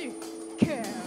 U care.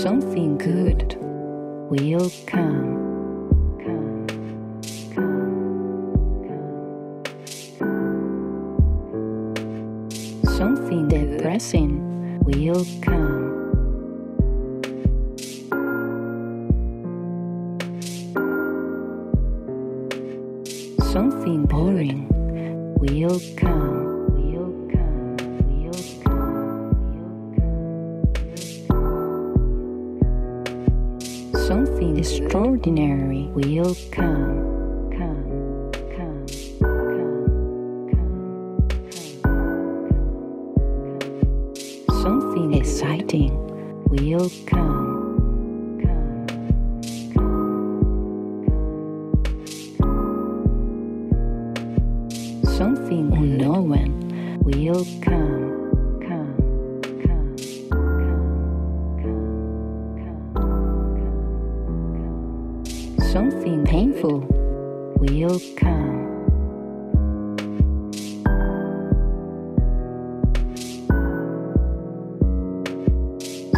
Something good will come. Something depressing will come. Something boring will come. Extraordinary will come. Something exciting will. Come. Something painful will come.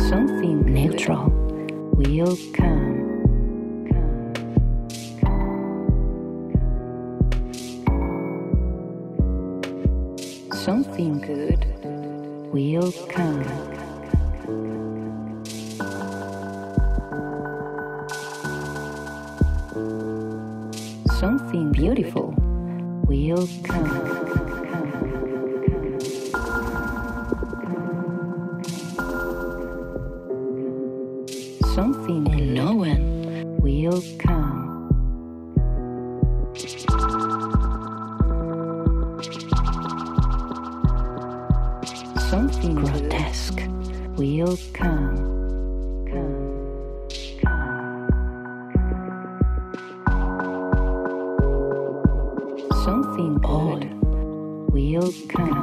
Something neutral will come. Something good will come. Something beautiful will come. Something unknown will come. Something grotesque will. Come. Something odd will come.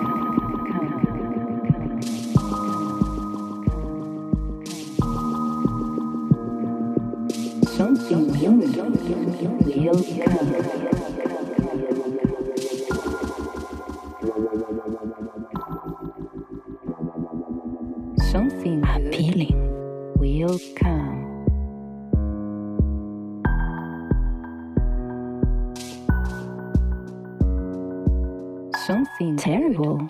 Something new will come. Something appealing will come. Something terrible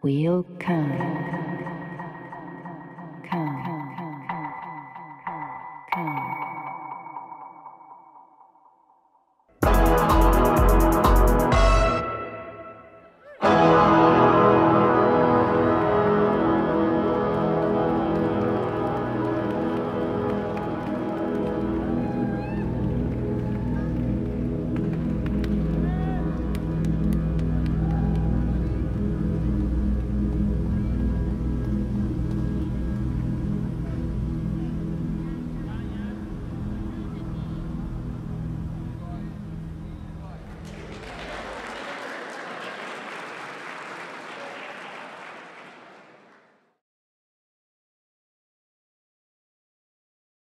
will come.